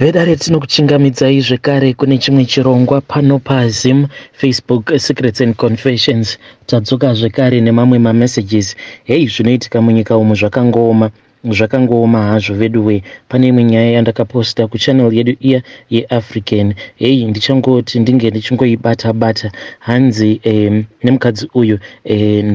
vedare tinokuchingamidzai zvekare kune chimwe chirongwa pano pazim facebook secrets and confessions. Tadzoka zvekare nemamwe mamessages. Hei zvinoitika munyika umu zvakangooma zvakangooma hazvo veduwe pane imwe nyaya yandakaposta kuchanel yedu iya yeafrican. Hei ndichangoti ndinge ndichingoibata bata hanzi um, nemukadzi uyu um,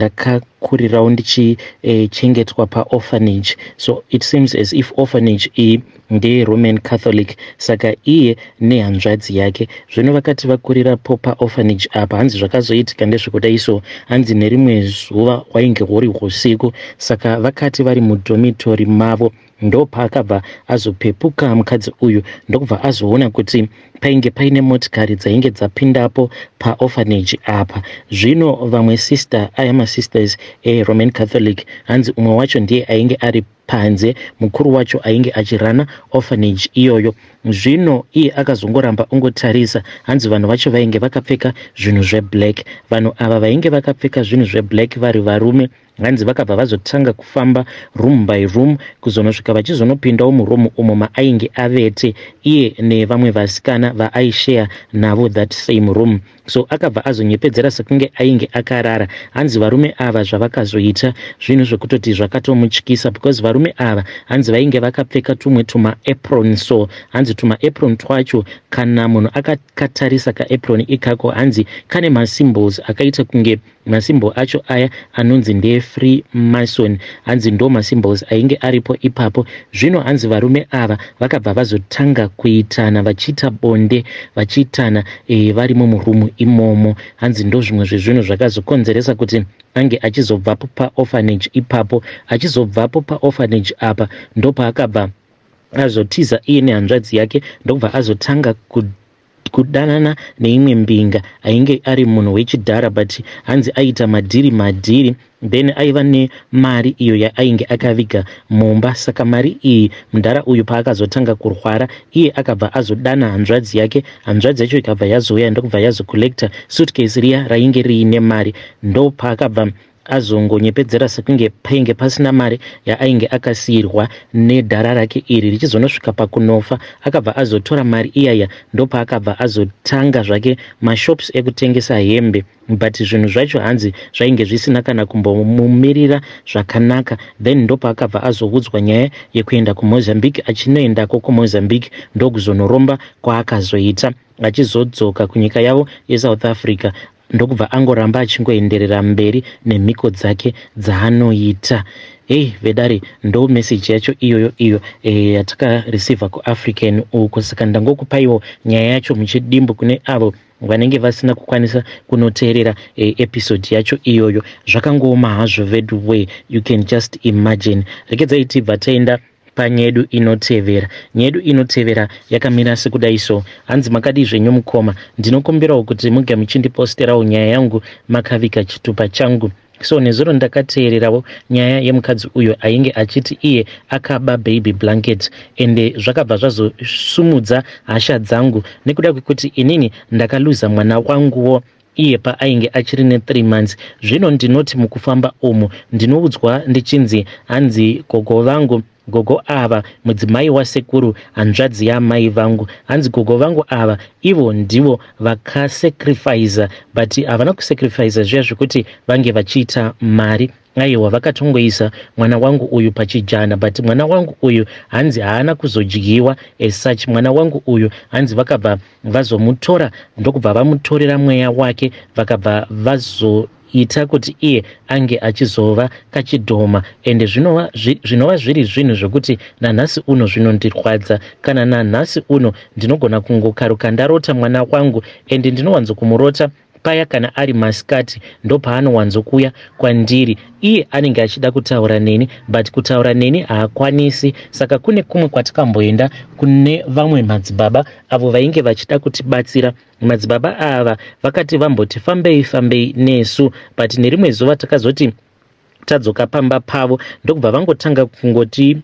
ndakakurirawo ndichichengetwa uh, paorphanage so it seems as if orphanage iyi ndeyeroman catholic saka iye nehanzvadzi yake. Zvino vakati vakurirapo paorphanage apa hanzi zvakazoitika ndezvekudai. So hanzi nerimwe zuva hwainge huri usiku saka vakati vari mudhomitori mavo ndopaakabva azopepuka mukadzi uyu ndokubva azoona kuti painge paine motikari dzainge dzapindapo paorphanage apa. Zvino vamwe sister aya masisters eroman catholic. Hanzi umwe wacho ndiye ainge ari panze mukuru wacho ainge achirana orphanage iyoyo. Zvino iye akazongoramba ongotarisa. Hanzi vanhu vacho vainge vakapfeka zvinhu zveblack vanhu ava vainge vakapfeka zvinhu zveblack vari varume. Hanzi vakabva vazotanga kufamba room by room kuzonosvika vachizonopindawo muromu umo maainge avete. Iye nevamwe vasikana vaaishare navo that same room. So akabva azonyepedzera sekunge ainge akarara. Hanzi varume ava zvavakazoita zvinhu zvekutoti zvakatomutyisa because varume ava hanzi vainge vakapfeka tumwe tumaapron so hanzi tumaapron twacho kana munhu akatarisa kaapron ikako hanzi kane masymbols akaita kunge masimbol acho aya anonzi ndefree mason hanzi ndo masymbols ainge aripo ipapo. Zvino hanzi varume ava vakabva vazotanga kuitana vachiita bonde vachiitana e, vari mumurumu imomo. Hanzi ndo zvimwe zvezvinhu zvakazokonzeresa kuti ange achizobvapo paorphanage ipapo achizobvapo paorphanage apa ndopaakabva azotiza iye nehanzvadzi yake ndokubva azotanga kudanana neimwe mbinga. Ainge ari munhu wechidhara but hanzi aita madhiri madhiri then aiva nemari iyo yaainge akaviga mumba. Saka mari iyi mudhara uyu paakazotanga kurwara iye akabva azodana hanzvadzi yake. Hanzvadzi yacho ikabva yazouya ndokubva yazokollecta suitcase riya rainge riine mari. Ndo paakabva azongonyepedzera sekunge painge pasina mari yaainge akasiyirwa nedhara rake iri richizonosvika pakunofa akabva azotora mari iyaya ndopaakabva azotanga zvake mashops ekutengesa hembe. But zvinhu zvacho hanzi zvainge zvisina kana kumbomumirira zvakanaka. Then ndopaakabva azoudzwa nyaya yekuenda kumozambique achinoendako kumozambique ndokuzonoromba kwaakazoita achizodzoka kunyika yavo yesouth africa ndokubva angoramba achingoenderera mberi nemhiko dzake dzaanoita hei vedare ndo meseji yacho iyoyo iyo yatakareceiva kuafrican uko saka ndangokupaiwo nyaya yacho muchidimbu kune avo vanenge vasina kukwanisa kunoteerera e, episodi yacho iyoyo zvakangooma hazvo vedway you can just imagine. Rekedzai tibva taenda panyedu inotevera. Nyedu inotevera yakamira sekudai so. Hanzi makadi zvenyu mukoma ndinokumbirawo kuti muga muchindiposterawo nyaya yangu makaviga chitupa changu. So nezuro ndakateererawo nyaya yemukadzi uyo ainge achiti iye akaba baby blanket ende zvakabva zvazosumudza hasha dzangu. Nekuda kwekuti inini ndakaluza mwana wanguwo iye paainge achiri ne3 months. Zvino ndinoti mukufamba umu ndinoudzwa ndichinzi hanzi gogo vangu gogo ava mudzimai wasekuru hanzvadzi yamai vangu. Hanzi gogo vangu ava ivo ndivo vakasacrifiza but havana kusacrifiza zviya zvekuti vange vachiita mari. Aiwa vakatongoisa mwana wangu uyu pachijana but mwana wangu uyu hanzi haana kuzodyiwa esuch mwana wangu uyu hanzi vakabva vazomutora ndokubva vamutorera mweya wake vakabva vazo ita kuti iye ange achizova kachidhoma. Ende zvinova zviri zvinhu zvokuti nanhasi uno zvinondirwadza. Kana nanhasi uno ndinogona kungokaruka ndarota mwana wangu ende ndinowanzokumurota paya kana ari masikati ndopaanowanzokuya kwandiri. Iye anenge achida kutaura neni but kutaura neni haakwanisi. Saka kune kumwe kwatakamboenda kune vamwe madzibaba avo vainge vachida kutibatsira. Madzibaba ava vakati vamboti fambei fambei nesu. But nerimwe zuva takazoti tadzoka pamba pavo. Ndokubva vangotanga kungoti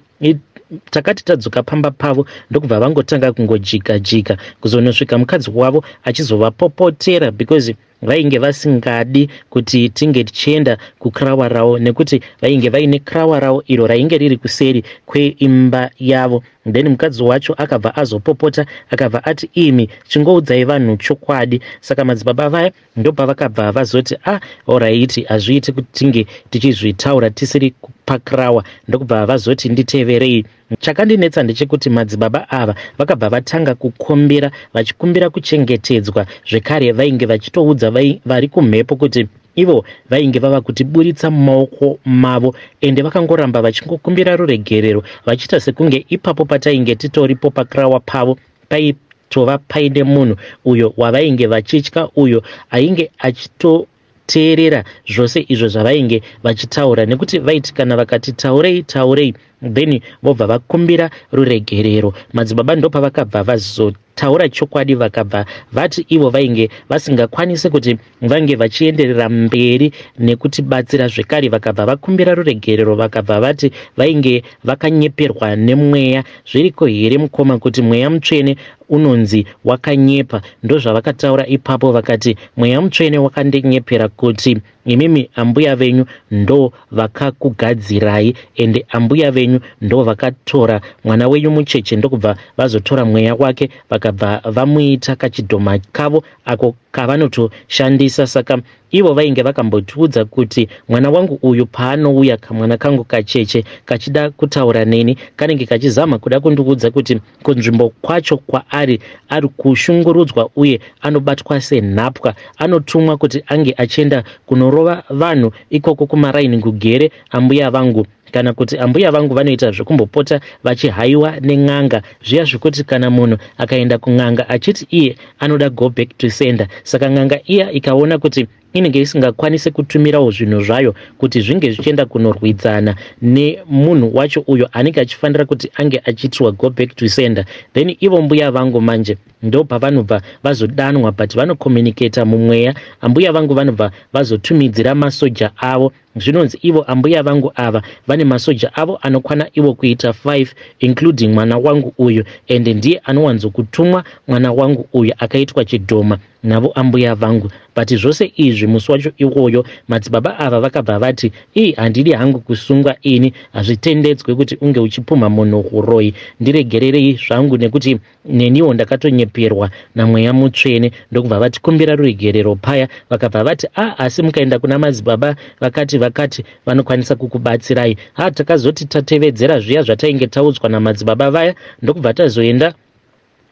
takati tadzoka pamba pavo ndokubva vangotanga kungojika jika kuzonosvika mukadzi wavo achizovapopotera because vainge vasingadi kuti tinge tichienda kukrawa ravo nekuti vainge vaine krawa ravo iro rainge riri kuseri kweimba yavo then mukadzi wacho akabva azopopota akabva ati imi chingoudzai vanhu chokwadi. Saka madzibaba vaya ndopavakabva vazoti a ah, oraiti hazviiti kuti tinge tichizvitaura tisiri pakrawa ndokubva vazoti nditeverei. Chakandinetsa ndechekuti madzibaba ava vakabva vatanga kukumbira vachikumbira kuchengetedzwa zvekare vainge vachitoudza vari kumhepo kuti ivo vainge vava kutiburitsa mumaoko mavo ende vakangoramba vachingokumbira ruregerero vachiita sekunge ipapo patainge titoripo pakrawa pavo paitova paine munhu uyo wavainge vachitya uyo ainge achitoteerera zvose izvo zvavainge vachitaura. Nekuti vaiti kana vakati taurei taurei then vobva vakumbira ruregerero. Madzibaba ndopavakabva vazoti taura chokwadi vakabva vati ivo vainge vasingakwanisi kuti vange vachienderera mberi nekutibatsira zvekare. Vakabva vakumbira ruregerero vakabva vati vainge vakanyeperwa nemweya. Zviriko here mukoma kuti mweya mutsvene unonzi wakanyepa? Ndozvavakataura ipapo vakati mweya mutsvene wakandinyepera kuti imimi ambuya venyu ndo vakakugadzirai ende ambuya venyu ndo vakatora. Mwana wenyu mucheche ndokubva vazotora mweya wake vakabva vamuita kachidhoma kavo ako kavanotoshandisa. Saka ivo vainge vakambotiudza kuti mwana wangu uyu paanouya kamwana kangu kacheche kachida kutaura neni? Kanenge kachizama kuda kundiudza kuti kunzvimbo kwacho kwaari ari kushungurudzwa uye anobatwa senhapwa. Anotumwa kuti ange achienda kunorova vanhu ikoko kumaraini kugere ambuya vangu kana kuti ambuya vangu vanoita zvekumbopota vachihaiwa nen'anga zviya zvekuti kana munhu akaenda kun'anga achiti iye anoda go back to sender. Saka n'anga iya ikaona kuti inenge isingakwanisi kutumirawo zvinhu zvayo kuti zvinge zvichienda kunorwidzana. Nemunhu wacho uyo anenge achifanira kuti ange achiitirwa go back to sender then ivo mbuya vangu manje ndo pavanobva vazodanwa but vanokommunicata mumweya. Ambuya vangu vanobva vazotumidzira masoja avo. Zvinonzi ivo ambuya vangu ava vane masoja avo anokwana ivo kuita 5 including mwana wangu uyu ende ndiye anowanzokutumwa mwana wangu uyu akaitwa chidhoma navo ambuya vangu. But zvose izvi musi wacho iwoyo madzibaba ava vakabva vati ii handidi hangu kusungwa ini. Hazvitendedzwe kuti unge uchipumha munhu uroi ndiregererei zvangu nekuti neniwo ndakatonyeperwa namweya mutsvene. Ndokubva vatikumbira ruregerero paya vakabva vati a ah, asi mukaenda kuna madzibaba vakati vakati vanokwanisa kukubatsirai. Ha takazoti tatevedzera zviya zvatainge taudzwa namadzibaba vaya? Ndokubva tazoenda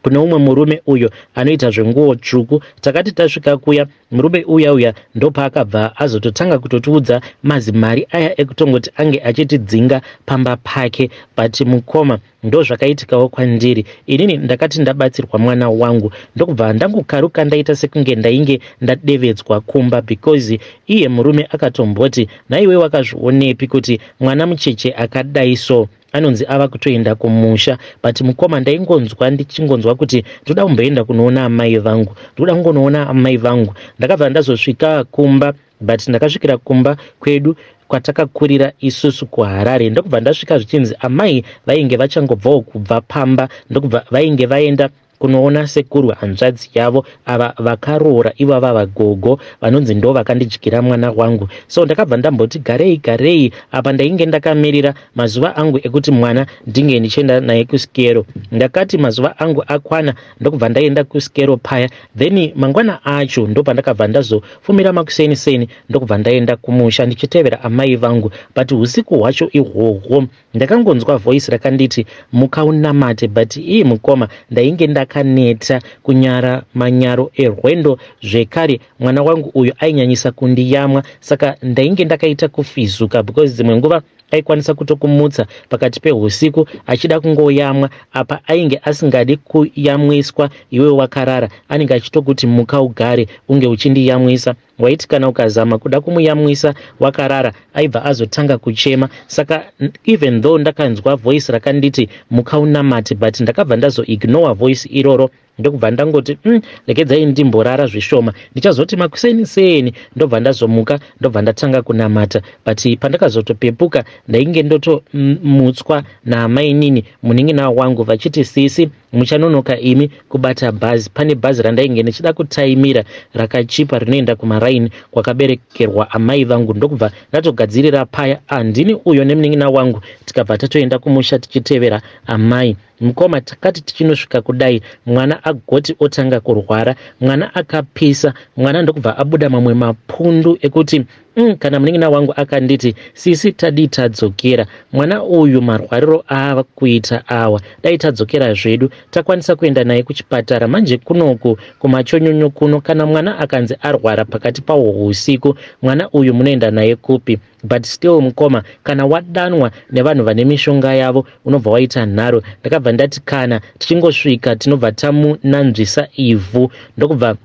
kune umwe murume uyo anoita zvenguo tsvuku. Takati tasvika kuya murume uya uya ndopaakabva azototanga kutotiudza mazimari aya ekutongoti ange achitidzinga pamba pake but mukoma ndo zvakaitikawo kwandiri. Inini ndakati ndabatsirwa mwana wangu ndokubva ndangokaruka ndaita sekunge ndainge ndadevedzwa kumba because iye murume akatomboti naiwe wakazvionepi kuti mwana mucheche akadai so anonzi ava kutoenda kumusha but mukoma ndaingonzwa ndichingonzwa kuti ndoda kumboenda kunoona amai vangu ndoda kungonoona amai vangu. Ndakabva ndazosvika kumba but ndakasvikira kumba kwedu kwatakakurira isusu kuharare. Ndokubva ndasvika zvichinzi amai vainge vachangobvawo kubva pamba ndokubva vainge vaenda kunoona sekuru hanzvadzi yavo ava vakaroora ivava vagogo vanonzi ndo vakandidyira mwana wangu. So ndakabva ndamboti garei garei apa ndainge ndakamirira mazuva angu ekuti mwana ndinge ndichienda naye kusikero. Ndakati mazuva angu akwana ndokubva ndaenda kusikero paya then mangwana acho ndopandakabva ndazofumira makuseni seni ndokubva ndaenda kumusha ndichitevera amai vangu. But usiku hwacho ihwohwo ndakangonzwa vhoisi rakanditi mukaunamate but ii mukoma ndainge nda akaneta kunyara manyaro erwendo zvekare mwana wangu uyu ainyanyisa kundiyamwa saka ndainge ndakaita kufizuka because dzimwe nguva aikwanisa kutokumutsa pakati peusiku achida kungoyamwa. Apa ainge asingadi kuyamwiswa iwe wakarara. Anenge achitokuti muka ugare unge uchindiyamwisa waiti kana ukazama kuda kumuyamwisa wakarara aibva azotanga kuchema. Saka even though ndakanzwa voice rakanditi muka unamati but ndakabva ndazoignore voice iroro ndokubva ndangoti mm, regedzai ndimborara zvishoma. Ndichazoti makuseni seni ndobva ndazomuka ndobva ndatanga kunamata. But pandakazotopepuka ndainge ndotomutswa naamainini munin'ina wangu vachiti sisi muchanonoka imi kubata bhazi. Pane bhazi randainge ndichida kutaimira rakachipa rinoenda kumaraini kwakaberekerwa amai vangu ndokubva ndatogadzirira paya handini uyo nemunin'ina wangu. Tikabva tatoenda kumusha tichitevera amai mukoma takati tichinosvika kudai mwana agoti otanga kurwara mwana akapisa mwana ndokubva abuda mamwe mapundu ekuti mm, kana munin'ina wangu akanditi sisi tadi tadzokera. Mwana uyu marwariro ava kuita awa. Dai tadzokera zvedu takwanisa kuenda naye kuchipatara. Manje kunoku kumachonyonyo kuno kana mwana akanzi arwara pakati pahwo usiku mwana uyu munoenda naye kupi but still mukoma kana wadanwa nevanhu vane mishonga yavo unobva waita nharo. Ndakabva ndati kana tichingosvika tinobva tamunanzvisa ivhu. Ndokubva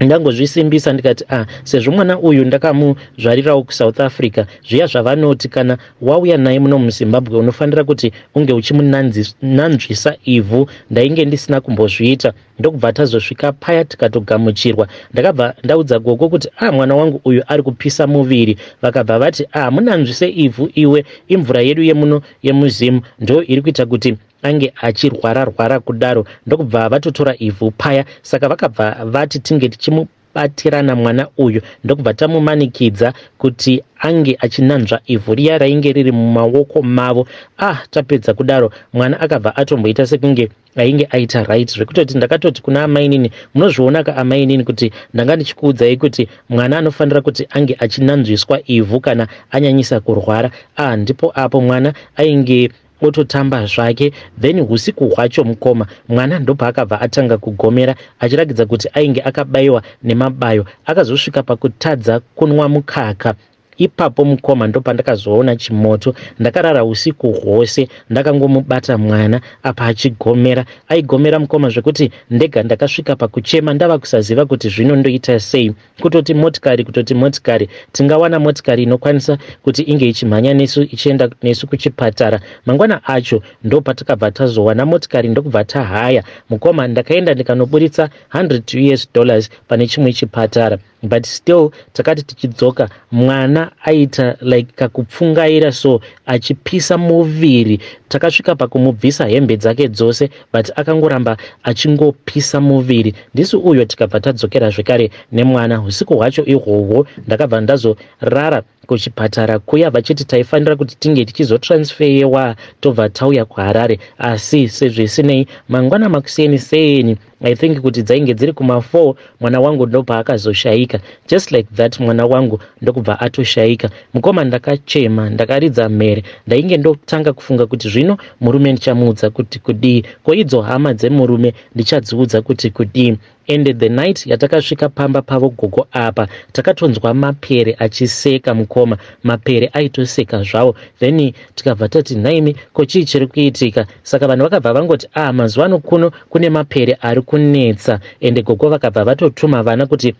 ndangozvisimbisa ndikati a ah, sezvo mwana uyu ndakamuzvarirawo kusouth africa zviya zvavanoti kana wauya naye muno muzimbabwe unofanira kuti unge uchimunanzvisa ivhu ndainge ndisina kumbozviita. Ndokubva tazosvika paya tikatogamuchirwa. Ndakabva ndaudza gogo kuti a ah, mwana wangu uyu ari kupisa muviri. Vakabva vati a ah, munanzvise ivhu iwe imvura yedu yemuno yemuzimu. Ndo iri kuita kuti ange achirwara rwara kudaro ndokubva vatotora ivhu paya saka vakabva vati tinge tichimubatirana mwana uyu. Ndokubva tamumanikidza kuti ange achinanzva ivhu riya rainge riri mumaoko mavo. Ah tapedza kudaro. Mwana akabva atomboita sekunge ainge aita right. Zvekutoti ndakatoti kuna amainini munozvionaka amainini kuti ndanga ndichikuudzai kuti mwana anofanira kuti ange achinanzviswa ivhu kana anyanyisa kurwara? Ah ndipo apo mwana ainge ototamba zvake then usiku hwacho mukoma mwana ndopaakabva atanga kugomera achiratidza kuti ainge akabayiwa nemabayo. Akazosvika pakutadza kunwa mukaka ipapo mukoma ndopandakazoona chimoto ndakarara usiku hwose ndakangomubata mwana apa achigomera. Aigomera mukoma zvekuti ndega ndakasvika pakuchema ndava kusaziva kuti zvino ndoita sei. Kutoti motikari kutoti motikari tingawana motikari inokwanisa kuti inge ichimhanya nesu ichienda nesu kuchipatara. Mangwana acho ndopatakabva tazowana motikari ndokubva tahaya. Mukoma ndakaenda ndikanoburitsa 100 us dollars pane chimwe chipatara but still takati tichidzoka mwana aita like kakupfungaira so achipisa muviri. Takasvika pakumubvisa hembe dzake dzose but akangoramba achingopisa muviri. Ndisi uyo tikabva tadzokera zvekare nemwana. Usiku hwacho ihwohwo ndakabva ndazorara kuchipatara kuya vachiti taifanira kuti tinge tichizotransfeyewa tobva tauya kuharare. Asi sezvisinei mangwana makuseni seni i think kuti dzainge dziri kuma4 mwana wangu ndopaakazoshaika just like that mwana wangu ndokubva atoshaika. Mukoma ndakachema ndakaridza mhere. Ndainge ndotanga kufunga kuti zvino murume ndichamuudza kuti kudii. Ko idzo hama dzemurume ndichadziudza kuti kudii and the night yatakasvika pamba pavo gogo apa takatonzwa mapere achiseka mukoma. Mapere aitoseka zvavo. Then tikabva tati naimi ko chii chiri kuitika? Saka vanhu vakabva vangoti ah mazuva ano kuno kune mapere ari kunetsa. Ende gogo vakabva vatotuma vana kuti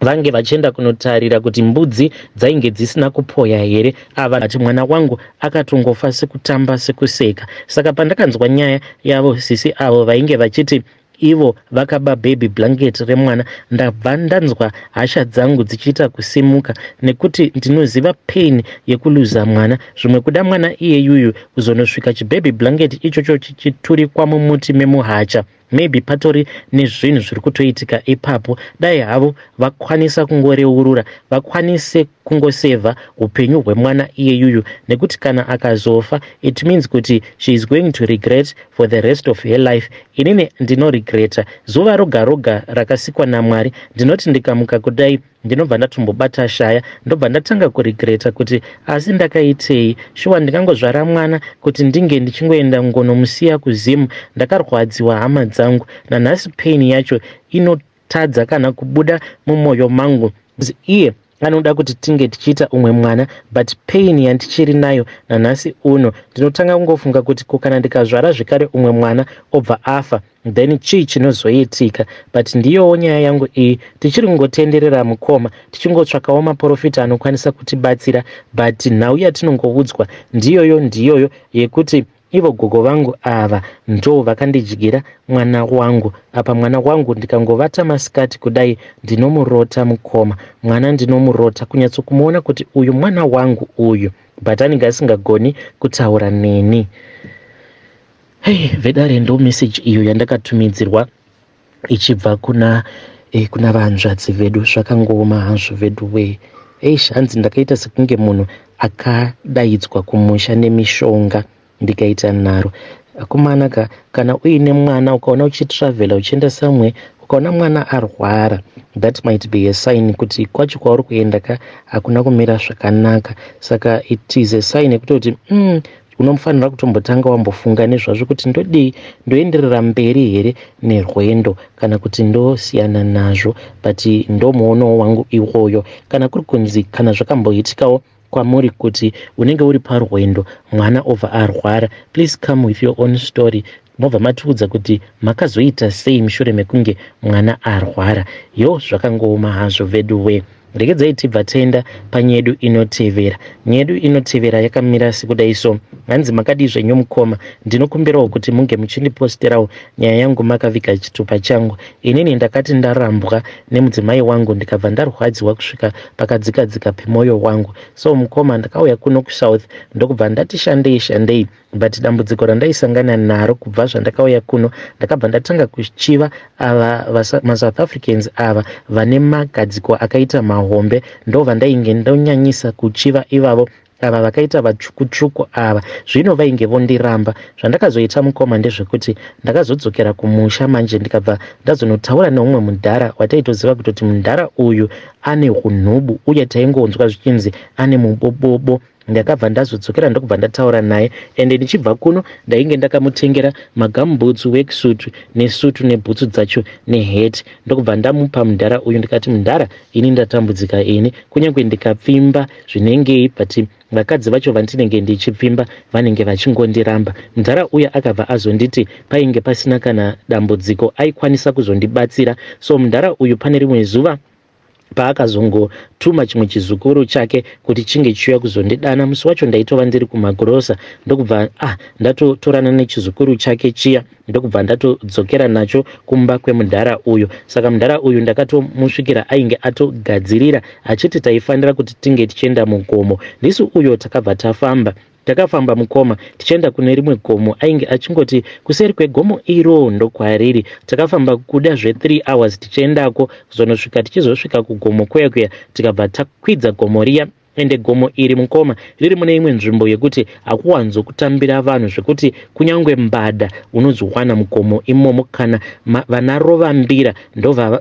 vange vachienda kunotarira kuti mbudzi dzainge dzisina kupoya here. Ava ati mwana wangu akatongofa sekutamba sekuseka. Saka pandakanzwa nyaya yavo sisi avo vainge vachiti ivo vakaba baby blanket remwana. Ndabva ndanzwa hasha dzangu dzichiita kusimuka nekuti ndinoziva pain yekuluza mwana. Zvimwe kuda mwana iyeyuyu kuzonosvika chibaby blanket ichocho chichiturikwa mumuti memuhacha. Maybe patori nezvinhu zviri kutoitika ipapo. Dai havo vakwanisa kungoreurura vakwanise kungosevha upenyu hwemwana iyeyuyu. Nekuti kana akazofa it means kuti she is going to regret for the rest of her life. Inini ndinoregreta zuva roga roga rakasikwa namwari. Ndinoti ndikamuka kudai ndinobva ndatombobata shaya ndobva ndatanga kuregreta kuti asi ndakaitei? Shuwa ndingangozvara mwana kuti ndinge ndichingoenda ngonomusiya kuzimu ndakarwadziwa hama dzangu. Nanhasi paini yacho inotadza kana kubuda mumwoyo mangu. Iye anoda kuti tinge tichiita umwe mwana but pain yandichiri nayo nanhasi uno ndinotanga kungofunga kuti kukana ndikazvara zvekare umwe mwana obva afa then chii chinozoitika? But ndiyowo nyaya yangu iyi tichiri kungotenderera mukoma tichingotsvakawo maprofita anokwanisa kutibatsira but nhau yatinongoudzwa ndiyoyo ndiyoyo yekuti ivo gogo vangu ava ndo vakandidyira mwana wangu. Apa mwana wangu ndikangovata masikati kudai ndinomurota mukoma. Mwana ndinomurota kunyatsokumuona kuti uyu mwana wangu uyu but anenge asingagoni kutaura neni hei vedare ndo meseji iyo yandakatumidzirwa ichibva kuna e, kuna vanzvadzi vedu zvakangooma hazvo vedu wee eish hanzi ndakaita sekunge munhu akadaidzwa kumusha nemishonga ndikaita nharo. Akumanaka kana uine mwana ukaona uchitravhela uchienda samwe ukaona mwana arwara that might be a sign kuti kwacho kwauri kuenda ka hakuna kumira zvakanaka. Saka it is a sign yekutoti mm, unofanira kutombotanga wambofunga nezvazvo kuti ndodii ndoenderera mberi here nerwendo? Kana kuti ndosiyana nazvo but ndo muonowo wangu iwoyo. Kana kuri kunzi kana zvakamboitikawo kwamuri kuti unenge uri parwendo mwana obva arwara please come with your own story. Mobva matiudza kuti makazoita sei mushure mekunge mwana arwara yo zvakangooma hazvo vedu we regedzai tibva tenda panyedu inotevera. Nyedu inotevera yakamira sekudai so hanzi makadii zvenyu mukoma ndinokumbirawo kuti munge muchindiposterawo nyaya yangu makaviga chitupa changu. Inini ndakati ndarambwa nemudzimai wangu ndikabva ndarwadziwa kusvika pakadzikadzika pemwoyo wangu. So mukoma ndakauya kuno kusouth ndokubva ndati shandei shandei but dambudziko randaisangana naro kubva zvandakauya kuno ndakabva ndatanga kuchiva ava masouth africans ava vane magadziko akaita mahombe ndo vandainge ndonyanyisa kuchiva ivavo. Ava vakaita vatsvukutsvuku ava zvino vainge vondiramba. Zvandakazoita mukoma ndezvekuti ndakazodzokera kumusha manje ndikabva ndazonotaura neumwe mudhara wataitoziva kutoti mudhara uyu ane unhubu uye taingonzwa zvichinzi ane mubobobo. Ndakabva ndazodzokera ndokubva ndataura naye ende ndichibva kuno ndainge ndakamutengera magambutsu wekisutu nesutu nebhutsu dzacho neheti. Ndokubva ndamupa mudhara uyu ndikati mudhara ini ndatambudzika ini. Kunyange ndikapfimba zvinengei but vakadzi vacho vandinenge ndichipfimba vanenge vachingondiramba. Mudhara uya akabva azonditi painge pasina kana dambudziko aikwanisa kuzondibatsira. So mudhara uyu pane rimwe zuva paakazongotuma chimwe chizukuru chake kuti chinge chiuya kuzondidana musi wacho ndaitova ndiri kumagurosa ndokubva ah ndatotorana nechizukuru chake chiya ndokubva ndatodzokera nacho kumba kwemudhara uyu saka mudhara uyu ndakatomusvikira ainge atogadzirira achiti taifanira kuti tinge tichienda mugomo. Ndisu uyo takabva tafamba takafamba mukoma tichienda kune rimwe gomo ainge achingoti kuseri kwegomo iro ndokwariri takafamba kuda zve3 hours tichiendako kuzonosvika tichizosvika kugomo kuya kuya tikabva takwidza gomo riya ende gomo iri mukoma. Riri mune imwe nzvimbo yekuti hakuwanzokutambira vanhu zvekuti kunyange mbada unozowana mugomo imomo kana vanarovambira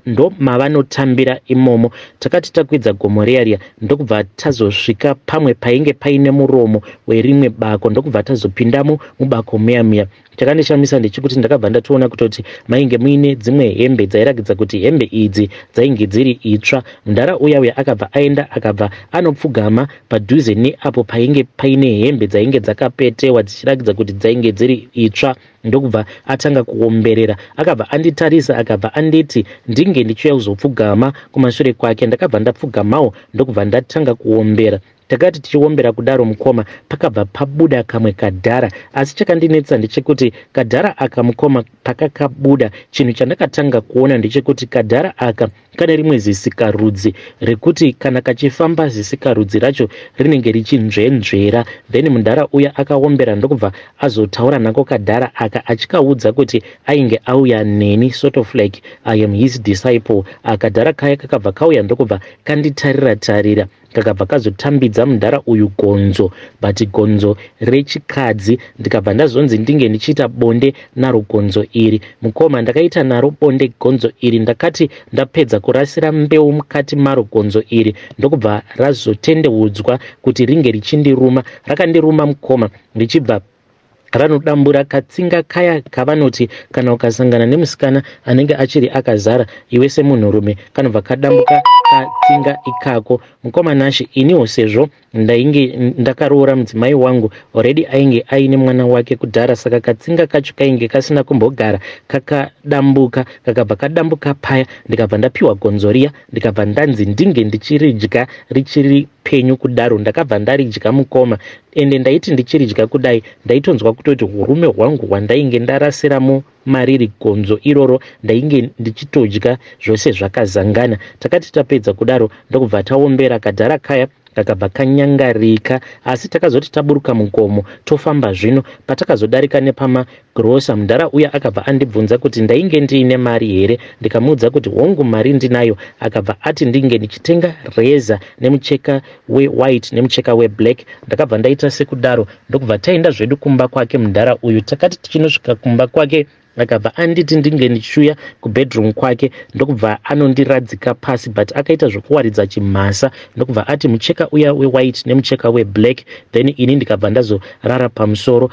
ndo mavanotambira imomo. Takati takwidza gomo riya riya ndokubva tazosvika pamwe painge paine muromo werimwe bako ndokubva tazopindamo mubako muya muya chakandishamisa ndechekuti ndakabva ndatoona kutoti mainge muine dzimwe hembe dzairakidza kuti hembe idzi dzainge dziri itsva. Mundara uya uya akabva aenda akabva anopfugama padhuze neapo painge paine hembe dzainge dzakapetewa dzichirakidza kuti dzainge dziri itsva ndokubva atanga kuomberera. Akabva anditarisa akabva anditi ndinge ndichiuya kuzopfugama kumashure kwake ndakabva ndapfugamawo ndokubva ndatanga kuombera. Takati tichiombera kudaro mukoma pakabva pabuda kamwe kadhara. Asi chakandinetsa ndechekuti kadhara aka mukoma pakakabuda. Chinhu chandakatanga kuona ndechekuti kadhara aka kane rimwe zisikarudzi. Rekuti kana kachifamba zisikarudzi racho rinenge richinzvenzvera then mudhara uya akaombera ndokubva azotaura nako kadhara aka achikaudza kuti ainge auya neni sort of like i his disciple. Akadhara kaya kakabva kauya ndokubva kanditarira tarira kakabva kazotambidza mudhara uyu gonzo. But gonzo rechikadzi ndikabva ndazonzi ndinge ndichiita bonde naro gonzo iri. Mukoma ndakaita naro bonde gonzo iri ndakati ndapedza kurasira mbeu mukati maro gonzo iri ndokubva razotendeudzwa kuti ringe richindiruma rakandiruma mukoma richibva ranodambura katsinga kaya kavanoti kana ukasangana nemusikana anenge achiri akazara iwe semunhurume. Kanobva kadambuka katsinga ikako mukomanashi iniwo sezvo ndainge ndakaroora mudzimai wangu already ainge aine mwana wake kudhara. Saka katsinga kacho kainge kasina kumbogara. Kakadambuka kakabva kadambuka paya ndikabva ndapiwa gonzo riya ndikabva ndanzi ndinge ndichiridya richiri penyu kudaro ndakabva ndaridya mukoma ende ndaiti ndichiridya kudai ndaitonzwa kutoti urume hwangu hwandainge ndarasiramo mariri gonzo iroro ndainge ndichitodya zvose zvakazangana. Takati tapedza kudaro ndokubva taombera kadhara kaya kakabva kanyangarika asi takazoti taburuka mugomo tofamba zvino. Patakazodarika nepamagrosa mudhara uya akabva andibvunza kuti ndainge ndiine mari here? Ndikamuudza kuti hongu mari ndinayo. Akabva ati ndinge ndichitenga reza nemucheka wewhite nemucheka weblack ndakabva ndaita sekudaro. Ndokubva taenda zvedu kumba kwake mudhara uyu takati tichinosvika kumba kwake akabva anditi ndinge ndichiuya kubedroom kwake ndokubva anondiradzika pasi but akaita zvokuwaridza chimhasa. Ndokubva ati mucheka uya wewhite nemucheka weblack then ini ndikabva ndazorara pamusoro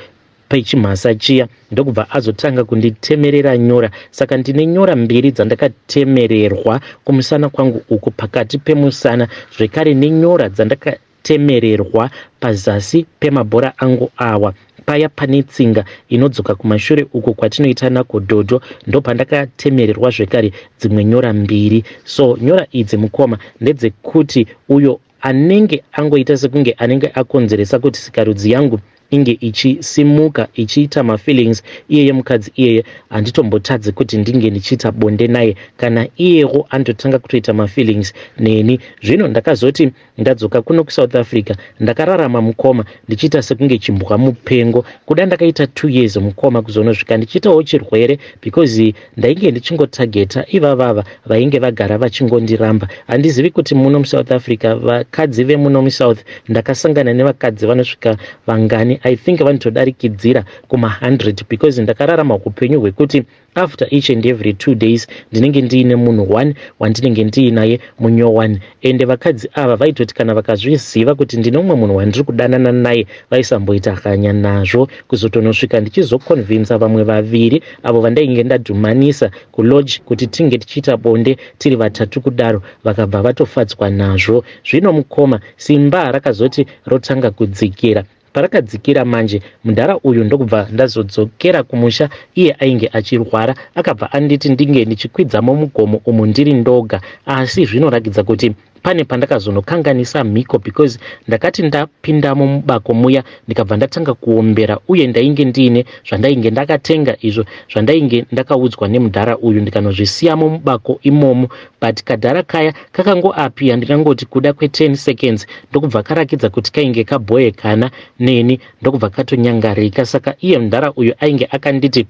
pechimhasa chiya. Ndokubva azotanga kunditemerera nyora. Saka ndine nyora mbiri dzandakatemererwa kumusana kwangu uku pakati pemusana. Zvekare nenyora dzandakatemererwa pazasi pemabhora angu awa paya pane tsinga inodzoka kumashure uko kwatinoita nagodhodho. Ndopandakatemererwa zvekare dzimwe nyora mbiri. So nyora idzi mukoma ndedzekuti uyo anenge angoita sekunge anenge akonzeresa kuti sikarudzi yangu inge ichisimuka ichiita mafeelings iyeye mukadzi iyeye handitombotadzi kuti ndinge ndichiita bonde naye. Kana iyewo andotanga kutoita mafeelings neni? Zvino ndakazoti ndadzoka kuno kusouth africa ndakararama mukoma ndichiita sekunge chimbwa mupengo. Kuda ndakaita two years mukoma kuzonosvika ndichiitawo chirwere because ndainge ndichingotageta ivavava vainge vagara vachingondiramba. Handizivi kuti muno musouth africa vakadzi vemuno musouth ndakasangana nevakadzi vanosvika vangani i think vanotodarikidzira kuma100 because ndakararama upenyu hwekuti after each and every two days ndinenge ndiine munhu one wandinenge ndiinaye munyowani ende vakadzi ava vaitoti kana vakazviziva kuti ndine mumwe munhu wandiri kudanana naye vaisamboita kanya nazvo. Kuzotonosvika ndichizokonvinsa vamwe vaviri avo vandainge ndadhumanisa kulodge kuti tinge tichiita bonde tiri vatatu kudaro vakabva vatofadzwa nazvo. Zvino mukoma simba rakazoti rotanga kudzikira parakadzikira manje. Mundara uyu ndokubva ndazodzokera kumusha iye ainge achirwara. Akabva anditi ndinge ndichikwidzamo mugomo umu ndiri ndoga. Asi zvinorakidza kuti pane pandakazonokanganisa mhiko because ndakati ndapindamo mubako muya ndikabva ndatanga kuombera uye ndainge ndiine zvandainge ndakatenga izvo zvandainge ndakaudzwa nemudhara uyu ndikanozvisiyamo mubako imomo. But kadhara kaya kakangoapi handingangoti kuda kwe10 seconds ndokubva karakidza kuti kainge kabhoyekana neni ndokubva katonyangarika. Saka iye mudhara uyu ainge akanditi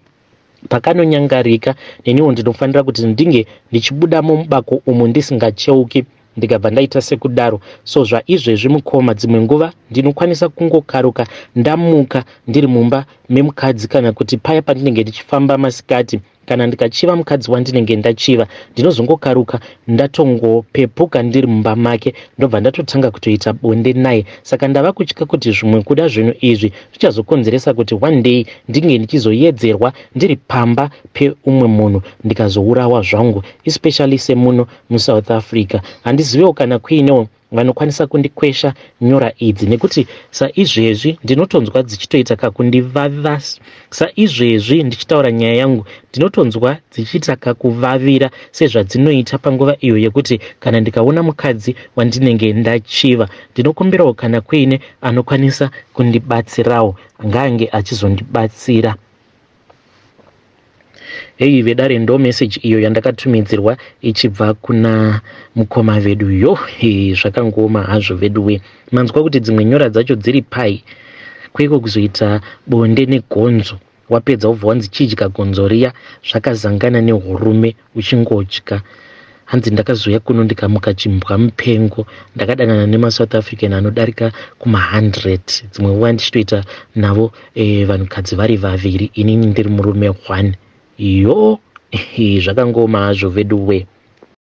pakanonyangarika neniwo ndinofanira kuti ndinge ndichibudamo mubako umu ndisingacheuki ndikabva ndaita sekudaro. So zvaizvezvi mukoma dzimwe nguva ndinokwanisa kungokaruka ndamuka ndiri mumba memukadzi kana kuti paya pandinenge ndichifamba masikati kana ndikachiva mukadzi wandinenge ndachiva ndinozongokaruka ndatongopepuka ndiri mumba make ndobva ndatotanga kutoita bonde naye. Saka ndava kutya kuti zvimwe kuda zvinhu izvi zvichazokonzeresa kuti one day ndinge ndichizoedzerwa ndiri pamba peumwe munhu ndikazourawa zvangu especially semuno musouth africa. Handizivewo kana kuinewo vanokwanisa kundikwesha nyora idzi. Nekuti saizvezvi ndinotonzwa dzichitoita kakundivava saizvezvi ndichitaura nyaya yangu ndinotonzwa dzichiita kakuvavira sezvadzinoita panguva iyo yekuti kana ndikaona mukadzi wandinenge ndachiva ndinokumbirawo kana kuine anokwanisa kundibatsirawo ngaange achizondibatsira hei vedare ndo meseji iyo yandakatumidzirwa ichibva kuna mukoma vedu. Yo zvakangooma hazvo veduwe manzwa kuti dzimwe nyora dzacho dziri pai. Kweko kuzoita bonde negonzo. Wapedza ubva wanzi chidya gonzo riya zvakazangana nehurume uchingodya. Hanzi ndakazouya kuno ndikamuka chimbwa mupengo ndakadanana nemasouth african anodarika kuma100 dzimwe nguva ndichitoita navo e, vanhukadzi vari vaviri inini ndiri murume 1 yo zvakangoma hazvo veduwe